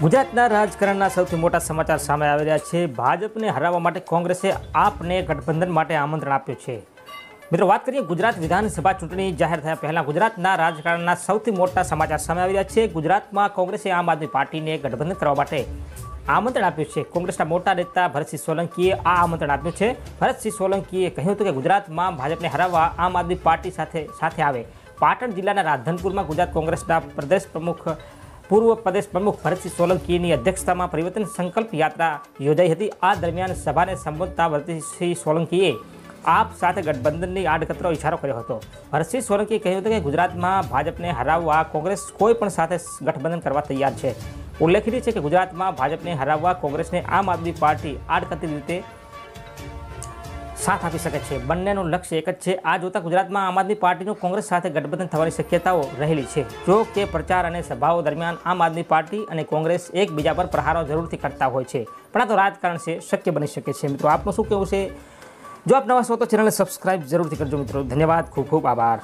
ગુજરાતના રાજકારણના સૌથી મોટા સમાચાર સામે આવી રહ્યા છે. ભાજપને હરાવવા માટે કોંગ્રેસે આપને ગઠબંધન માટે આમંત્રણ આપ્યું છે. મિત્રો, વાત કરીએ ગુજરાત વિધાનસભા ચૂંટણી જાહેર થયા પહેલાં ગુજરાતના રાજકારણના સૌથી મોટા સમાચાર સામે આવી રહ્યા છે. ગુજરાતમાં કોંગ્રેસે આમ આદમી પાર્ટીને ગઠબંધન કરવા માટે આમંત્રણ આપ્યું છે. કોંગ્રેસના મોટા નેતા ભરતસિંહ સોલંકીએ આ આમંત્રણ આપ્યું છે. ભરતસિંહ સોલંકીએ કહ્યું હતું કે ગુજરાતમાં ભાજપને હરાવવા આમ આદમી પાર્ટી સાથે સાથે આવે. પાટણ જિલ્લાના રાધનપુરમાં ગુજરાત કોંગ્રેસના પ્રદેશ પ્રમુખ પૂર્વ પ્રદેશ પ્રમુખ ભરતસિંહ સોલંકીની અધ્યક્ષતામાં પરિવર્તન સંકલ્પ યાત્રા યોજાઈ હતી. આ દરમિયાન સભાને સંબોધતા ભરતસિંહ સોલંકીએ આપ સાથે ગઠબંધનની આડકતરો ઇશારો કર્યો હતો. ભરતસિંહ સોલંકીએ કહ્યું હતું કે ગુજરાતમાં ભાજપને હરાવવા કોંગ્રેસ કોઈ પણ સાથે ગઠબંધન કરવા તૈયાર છે. ઉલ્લેખનીય છે કે ગુજરાતમાં ભાજપને હરાવવા કોંગ્રેસને આમ આદમી પાર્ટી આડકતરી રીતે સાથ આપી શકે છે. બંનેનું લક્ષ્ય એક જ છે. આ જોતા ગુજરાતમાં આમ આદમી પાર્ટીનું કોંગ્રેસ સાથે ગઠબંધન થવાની શક્યતાઓ રહેલી છે. જો કે પ્રચાર અને સભાઓ દરમિયાન આમ આદમી પાર્ટી અને કોંગ્રેસ એકબીજા પર પ્રહારો જરૂરથી કરતા હોય છે. પણ આ તો રાજકારણ છે. શક્ય બની શકે છે. મિત્રો, આપનું શું કહેવું છે? જો આપ નવા છો તો ચેનલને સબસ્ક્રાઇબ જરૂરથી કરજો. મિત્રો, ધન્યવાદ. ખૂબ ખૂબ આભાર.